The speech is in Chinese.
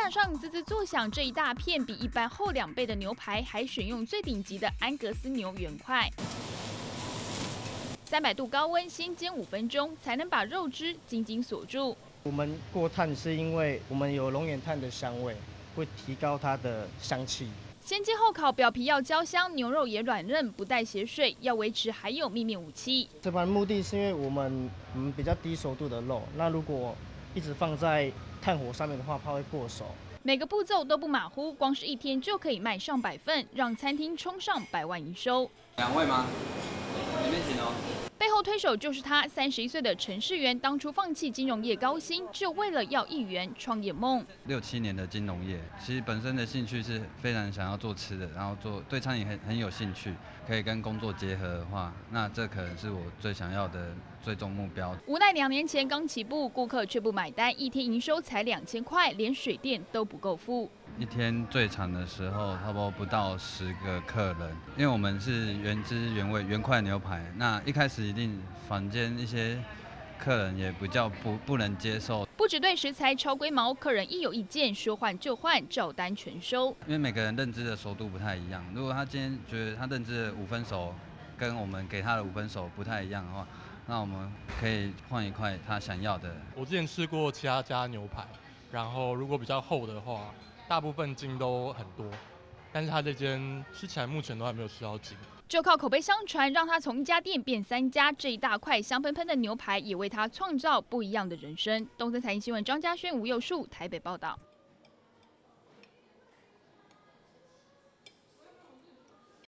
板上滋滋作响，这一大片比一般厚两倍的牛排，还选用最顶级的安格斯牛原块。三百度高温先煎五分钟，才能把肉汁紧紧锁住。我们过炭是因为我们有龙眼炭的香味，会提高它的香气。先煎后烤，表皮要焦香，牛肉也软嫩，不带血水，要维持还有秘密武器。这盘目的是因为我们我们比较低熟度的肉，那如果一直放在炭火上面的话，怕会过熟。每个步骤都不马虎，光是一天就可以卖上百份，让餐厅冲上百万营收。两位吗？里面请哦。背后推手就是他，三十一岁的陈世元，当初放弃金融业高薪，就为了要一元创业梦。六七年的金融业，其实本身的兴趣是非常想要做吃的，然后做对餐饮很很有兴趣，可以跟工作结合的话，那这可能是我最想要的最终目标。无奈两年前刚起步，顾客却不买单，一天营收才两千块，连水电都不够付。一天最长的时候，差不多不到十个客人，因为我们是原汁原味原块牛排。那一开始一定房间一些客人也比较不不能接受，不只对食材超规毛，客人一有意见说换就换，照单全收。因为每个人认知的熟度不太一样，如果他今天觉得他认知的五分熟，跟我们给他的五分熟不太一样的话，那我们可以换一块他想要的。我之前吃过其他家牛排，然后如果比较厚的话。大部分筋都很多，但是他这间吃起来目前都还没有吃到筋。就靠口碑相传，让他从一家店变三家。这一大块香喷喷的牛排，也为他创造不一样的人生。东森财经新闻张家轩、吴佑树台北报道。